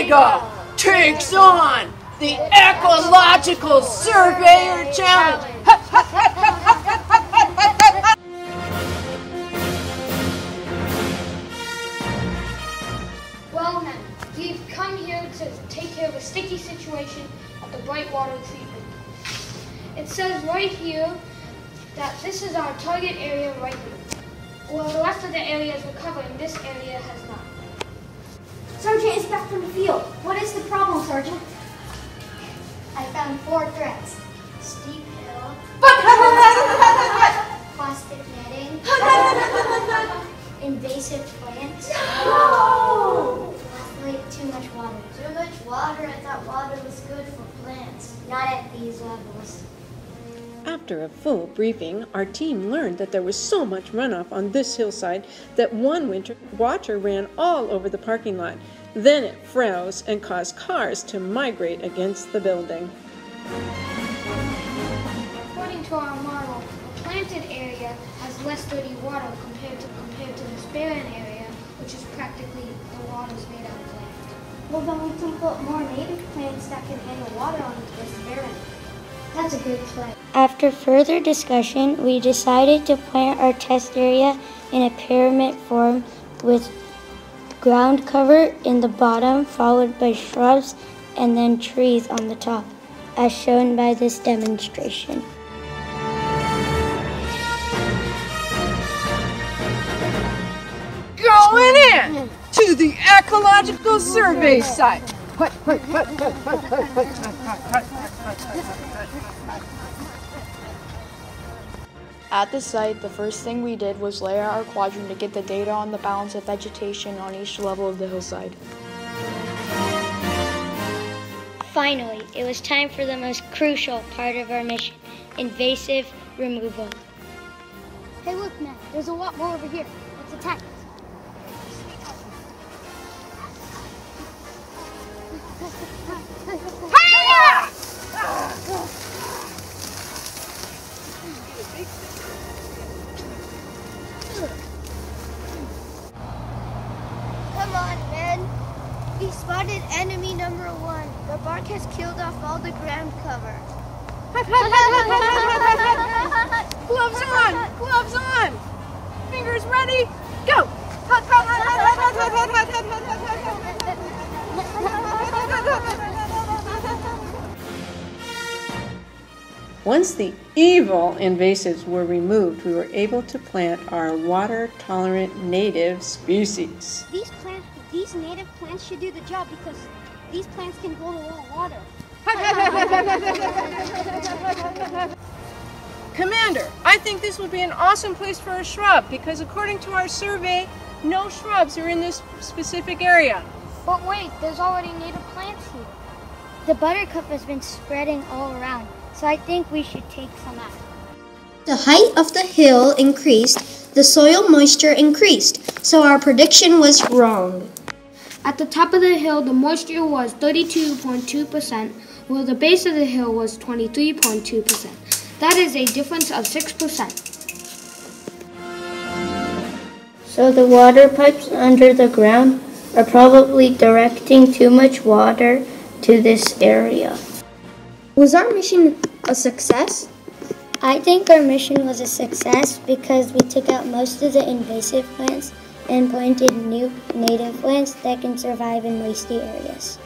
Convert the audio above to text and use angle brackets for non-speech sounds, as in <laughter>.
Omega takes on the Ecological Surveyor Challenge. <laughs> Well, men, we've come here to take care of a sticky situation at the Bright Water Treatment. It says right here that this is our target area right here. Well, the rest of the areas we're covering, this area has not. Sergeant is back from the field. What is the problem, Sergeant? I found four threats. Steep hill, <laughs> plastic netting, <laughs> invasive plants, lastly, too much water. Too much water? I thought water was good for plants. Not at these levels. After a full briefing, our team learned that there was so much runoff on this hillside that one winter water ran all over the parking lot. Then it froze and caused cars to migrate against the building. According to our model, a planted area has less dirty water compared to compared to this barren area, which is practically the water's made out of land. Well, then we can put more native plants that can handle water on this barren. That's a good plan. After further discussion, we decided to plant our test area in a pyramid form with ground cover in the bottom, followed by shrubs and then trees on the top, as shown by this demonstration. Going in to the Ecological Survey Site. At the site, the first thing we did was lay out our quadrant to get the data on the balance of vegetation on each level of the hillside. Finally, it was time for the most crucial part of our mission invasive removal. Hey, look, Matt. There's a lot more over here. Let's attack. Come on, men. We spotted enemy number one. The bark has killed off all the ground cover. Gloves on! Gloves on! Fingers ready? Go! Once the evil invasives were removed, we were able to plant our water tolerant native species. These plants, these native plants should do the job because these plants can hold a lot of water. <laughs> Commander, I think this would be an awesome place for a shrub because according to our survey, no shrubs are in this specific area. But wait, there's already native plants here. The buttercup has been spreading all around, so I think we should take some out. The height of the hill increased, the soil moisture increased, so our prediction was wrong. At the top of the hill, the moisture was 32.2%, while the base of the hill was 23.2%. That is a difference of 6%. So the water pipes under the ground are probably directing too much water to this area. Was our mission a success? I think our mission was a success because we took out most of the invasive plants and planted new native plants that can survive in wasty areas.